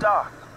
dark.